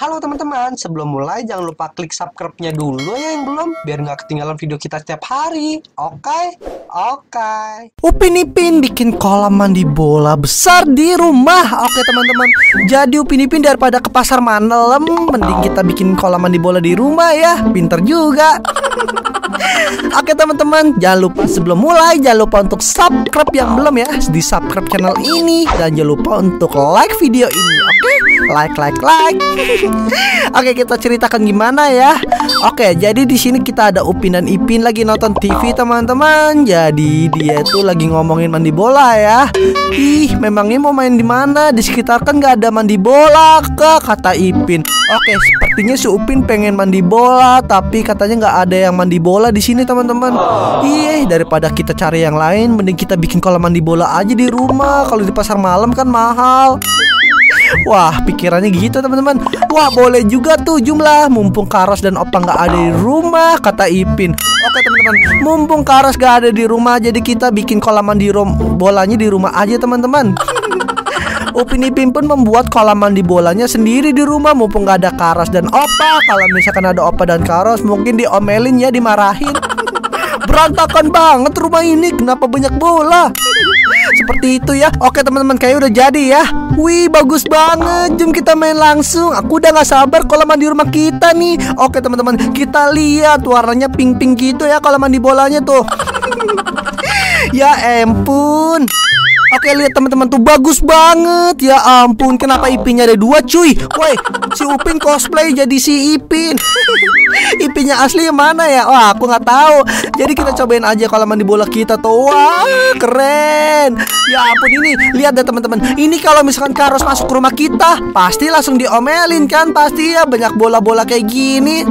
Halo teman-teman, sebelum mulai jangan lupa klik subscribe-nya dulu ya yang belum Biar nggak ketinggalan video kita setiap hari. Oke? Oke. Upin Ipin bikin kolam mandi bola besar di rumah. Oke teman-teman. Jadi Upin Ipin daripada ke pasar malam Mending kita bikin kolam mandi bola di rumah ya. Pinter juga Oke teman-teman, jangan lupa sebelum mulai jangan lupa untuk subscribe yang belum ya di subscribe channel ini dan jangan lupa untuk like video ini. Oke, like like like. Oke kita ceritakan gimana ya. Oke, jadi di sini kita ada Upin dan Ipin lagi nonton TV teman-teman. Jadi dia itu lagi ngomongin mandi bola ya. Ih, memangnya mau main di mana? Di sekitar kan nggak ada mandi bola, ke kata Ipin. Oke, sepertinya si Upin pengen mandi bola, tapi katanya nggak ada yang mandi bola di sini teman-teman. Iya, daripada kita cari yang lain, mending kita bikin kolam mandi bola aja di rumah. Kalau di pasar malam kan mahal. Wah, pikirannya gitu teman-teman. Wah, boleh juga tuh jumlah. Mumpung Karos dan Opa nggak ada di rumah, kata Ipin. Oke teman-teman, mumpung Karos nggak ada di rumah, jadi kita bikin kolam mandi rom bolanya di rumah aja teman-teman. Upin Ipin pun membuat kolam mandi bolanya sendiri di rumah mumpung gak ada Karos dan Opa. Kalau misalkan ada Opa dan Karos mungkin diomelin ya dimarahin. Berantakan banget rumah ini, kenapa banyak bola? Seperti itu ya. Oke teman-teman, kayak udah jadi ya. Wih, bagus banget. Jom kita main langsung. Aku udah gak sabar kolam mandi rumah kita nih. Oke teman-teman, kita lihat warnanya pink-pink gitu ya kolam mandi bolanya tuh. ya ampun. Oke lihat teman-teman tuh bagus banget ya ampun kenapa Ipinnya ada dua cuy Woi si Upin cosplay jadi si Ipin Ipinnya asli mana ya? Wah aku nggak tahu. Jadi kita cobain aja kalau mandi bola kita tuh. Wah keren. Ya ampun ini lihat deh teman-teman. Ini kalau misalkan Karos masuk ke rumah kita Pasti langsung diomelin kan? Pasti ya banyak bola-bola kayak gini.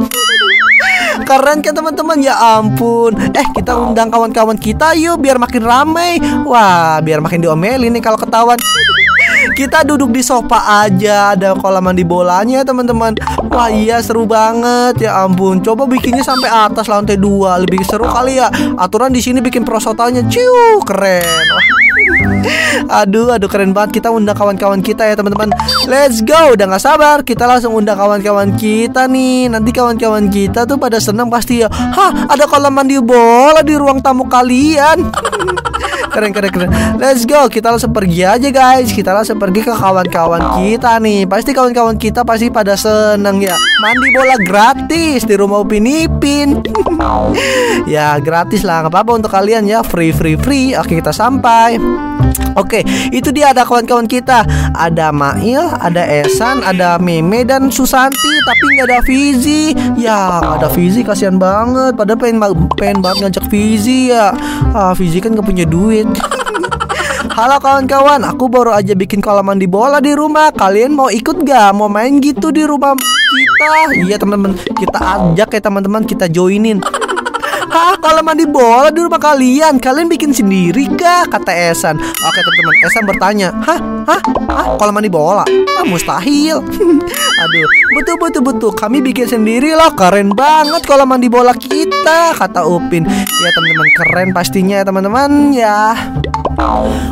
Keren kan teman-teman? Ya ampun. Eh kita undang kawan-kawan kita yuk biar makin ramai. Wah biar makin diomelin nih kalau ketahuan kita duduk di sofa aja ada kolam mandi bolanya teman-teman. Wah iya seru banget. Ya ampun coba bikinnya sampai atas lantai dua lebih seru kali ya. Aturan di sini bikin prosotanya ciu keren. Aduh, aduh keren banget kita undang kawan-kawan kita ya teman-teman. Let's go, udah nggak sabar kita langsung undang kawan-kawan kita nih. Nanti kawan-kawan kita tuh pada senang pasti ya. Hah, ada kolam mandi bola di ruang tamu kalian. keren keren keren. Let's go, kita langsung pergi aja guys. Kita langsung pergi ke kawan-kawan kita nih. Pasti kawan-kawan kita pasti pada seneng ya. Mandi bola gratis di rumah Upin Ipin. ya gratis lah, nggak apa-apa untuk kalian ya. Free free free. Oke kita sampai. Oke, itu dia ada kawan-kawan kita. Ada Mail, ada Esan, ada Meme dan Susanti, tapi nggak ada Fizi. Ya, nggak ada Fizi, kasihan banget. Padahal pengen pengen banget ngajak Fizi ya. Ah, Fizi kan nggak punya duit. Halo kawan-kawan, aku baru aja bikin kolam mandi bola di rumah. Kalian mau ikut gak? Mau main gitu di rumah kita? Iya teman-teman, kita ajak ya teman-teman, kita joinin. Hah, kalau mandi bola di rumah kalian, kalian bikin sendiri kah? Kata Esan. Oke teman-teman, Esan bertanya, hah, hah, hah, kalau mandi bola? Ah, mustahil. Aduh, betul betul betul, kami bikin sendiri loh, keren banget kalau mandi bola kita, kata Upin. Ya teman-teman, keren pastinya ya teman-teman ya.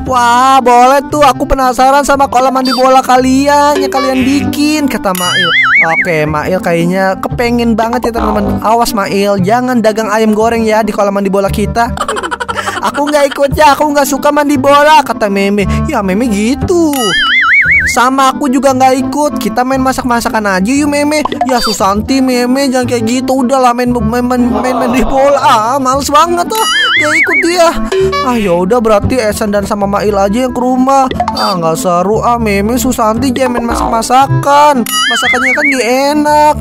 Wah, boleh tuh. Aku penasaran sama kolam mandi bola kalian yang kalian bikin, kata Mail. Oke, Mail kayaknya kepengen banget ya teman-teman. Awas Mail, jangan dagang ayam goreng ya di kolam mandi bola kita. aku nggak ikut ya, aku nggak suka mandi bola, kata Meme. Ya Meme gitu. Sama aku juga nggak ikut Kita main masak-masakan aja yuk Meme Ya Susanti Meme jangan kayak gitu Udah lah main main main, main, main di bola ah, Males banget ah Gak ikut dia. Ah yaudah berarti Esan dan sama Mail aja yang ke rumah. Ah nggak seru. Ah Meme Susanti jangan main masak-masakan. Masakannya kan gak enak.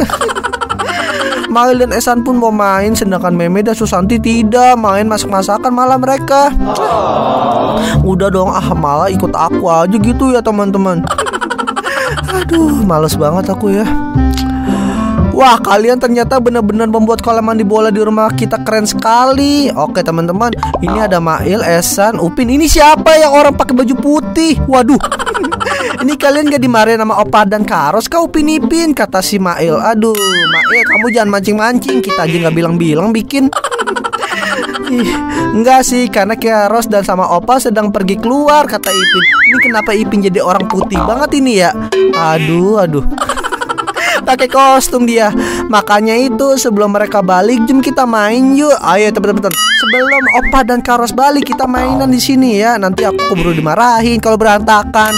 Mail dan Esan pun mau main Sedangkan Meme dan Susanti tidak Main masak-masakan malah mereka. Udah dong ah malah ikut aku aja gitu ya teman-teman. Aduh males banget aku ya Wah kalian ternyata benar-benar membuat kolam mandi bola di rumah kita keren sekali. Oke teman-teman Ini ada Mail, Esan, Upin. Ini siapa yang orang pakai baju putih? Waduh. Ini kalian gak dimarahin sama Opa dan Karos Kau Upin Ipin? Kata si Mail. Aduh Mail kamu jangan mancing-mancing. Kita aja gak bilang-bilang bikin. Enggak sih, karena Kiaros dan sama Opa sedang pergi keluar kata Ipin. Ini kenapa Ipin jadi orang putih banget ini ya? Aduh, aduh. Pakai kostum dia. Makanya itu sebelum mereka balik, jom kita main yuk. Ayo teman-teman. Sebelum Opa dan Karos balik, kita mainan di sini ya. Nanti aku keburu dimarahin kalau berantakan.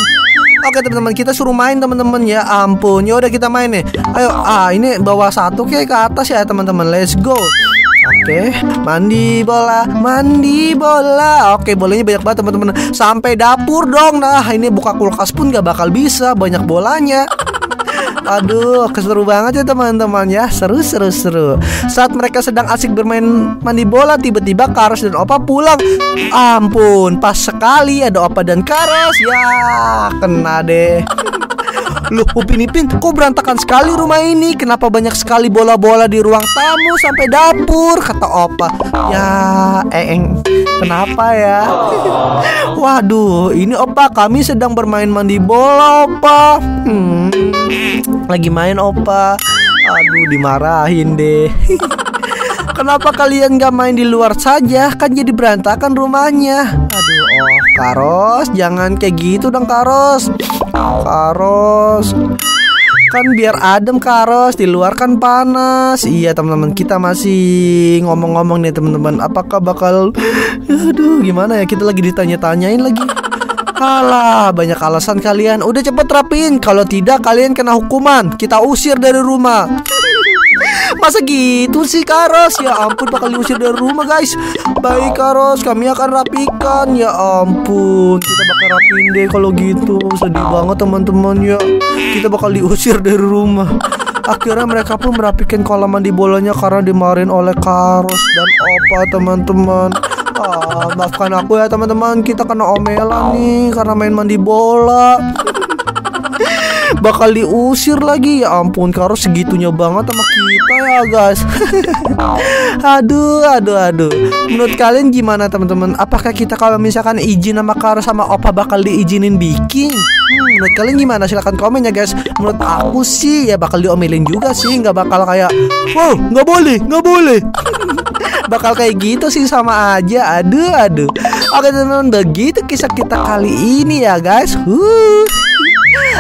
Oke teman-teman kita suruh main teman-teman ya ampun ya udah kita main nih ayo ah ini bawa satu kayak ke atas ya teman-teman let's go Oke, mandi bola, mandi bola. Oke, bolanya banyak banget teman-teman. Sampai dapur dong. Nah, ini buka kulkas pun gak bakal bisa, banyak bolanya. Aduh, keseru banget ya teman-teman ya. Seru seru seru. Saat mereka sedang asik bermain mandi bola, tiba-tiba Karos dan Opa pulang. Ampun, pas sekali ada Opa dan Karos. Ya, kena deh. Loh, Upin Ipin, kok berantakan sekali rumah ini? Kenapa banyak sekali bola-bola di ruang tamu sampai dapur? Kata Opa. Ya, Eeng, kenapa ya? Waduh, ini Opa, kami sedang bermain mandi bola, Opa. Hmm, lagi main, Opa. Aduh, dimarahin deh. Kenapa kalian gak main di luar saja? Kan jadi berantakan rumahnya. Aduh, oh, Karos, jangan kayak gitu dong, Karos. Karos. Kan biar adem Karos, di luar kan panas. Iya, teman-teman, kita masih ngomong-ngomong nih, teman-teman. Apakah bakal Aduh, gimana ya? Kita lagi ditanya-tanyain lagi. Alah, banyak alasan kalian. Udah cepet rapin. Kalau tidak, kalian kena hukuman. Kita usir dari rumah. Masa gitu sih Karos? Ya ampun bakal diusir dari rumah guys. Baik Karos kami akan rapikan. Ya ampun Kita bakal rapin deh kalau gitu. Sedih banget teman-teman ya. Kita bakal diusir dari rumah. Akhirnya mereka pun merapikan kolam mandi bolanya Karena dimarahin oleh Karos dan Opa teman-teman. Ah, Maafkan aku ya teman-teman. Kita kena omelan nih Karena main mandi bola bakal diusir lagi. Ya ampun Karo segitunya banget sama kita ya guys. Aduh aduh aduh. Menurut kalian gimana teman-teman? Apakah kita kalau misalkan izin sama Karo sama Opa bakal diizinin bikin? Hmm, menurut kalian gimana? Silahkan komen ya guys. Menurut aku sih ya bakal diomelin juga sih. Nggak bakal kayak wow nggak boleh nggak boleh. Bakal kayak gitu sih sama aja. Aduh aduh. Oke teman-teman begitu kisah kita kali ini ya guys. Huh.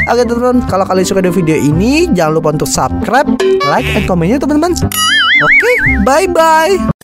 Oke teman-teman, kalau kalian suka dengan video ini, jangan lupa untuk subscribe, like, and komennya teman-teman. Oke, bye-bye.